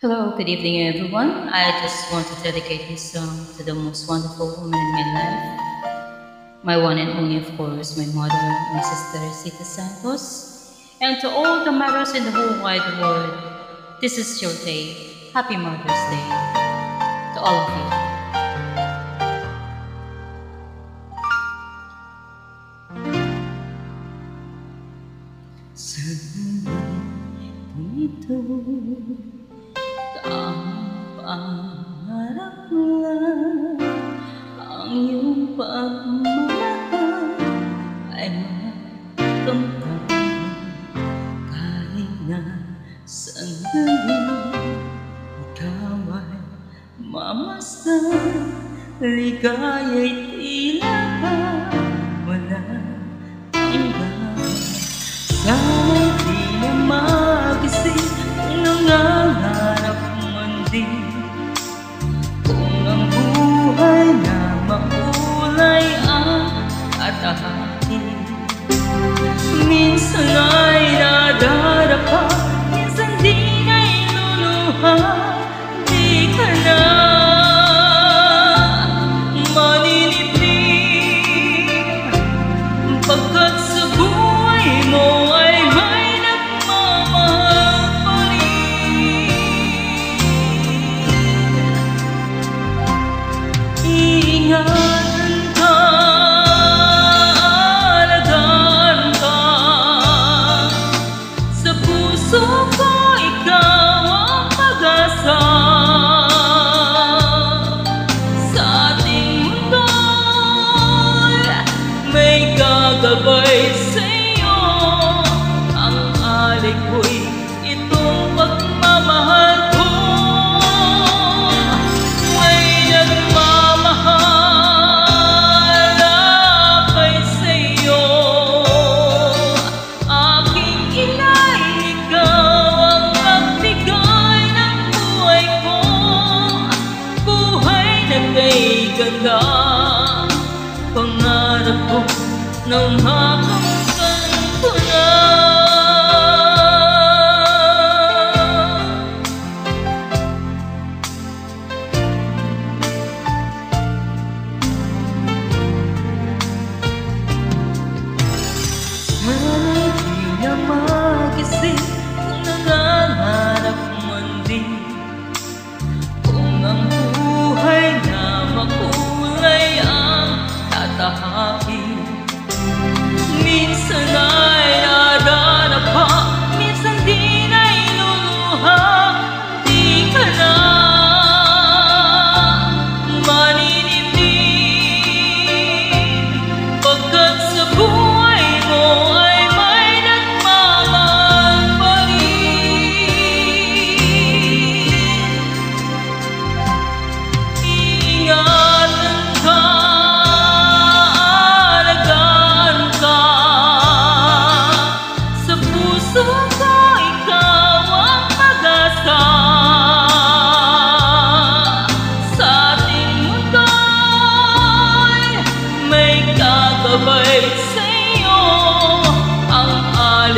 Hello, good evening everyone. I just want to dedicate this song to the most wonderful woman in my life. My one and only, of course, my mother, Mrs. Teresita Santos. And to all the mothers in the whole wide world, this is your day. Happy Mother's Day. To all of you. Sa pangarap ligaya'y tila pa wala hanggang sana'y di na magising nangangarap man din. Kung ang buhay na makulay ang atahakin Minsan ay Ingatan nang makamtan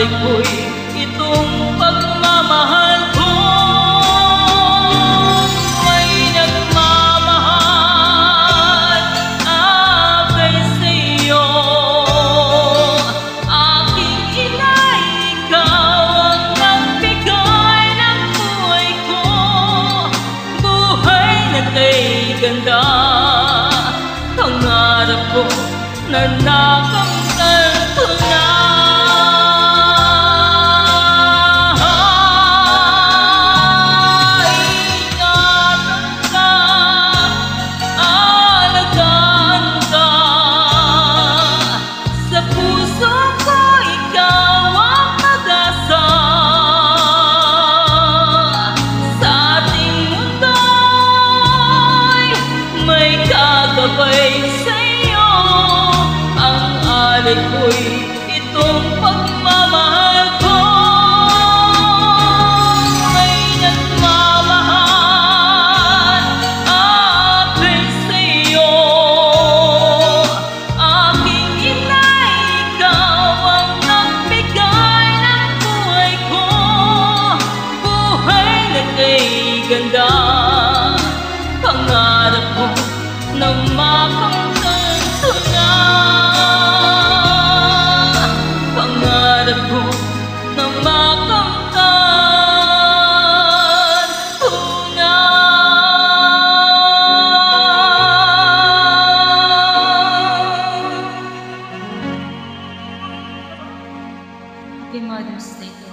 alay ko'y itong pagmamahal ko May nagmamahal akay sa'yo Aking inay, ikaw ang nagbigay ng buhay ko Buhay na kay ganda Pangarap ko na nakamtan ko na mai Happy Mother's Day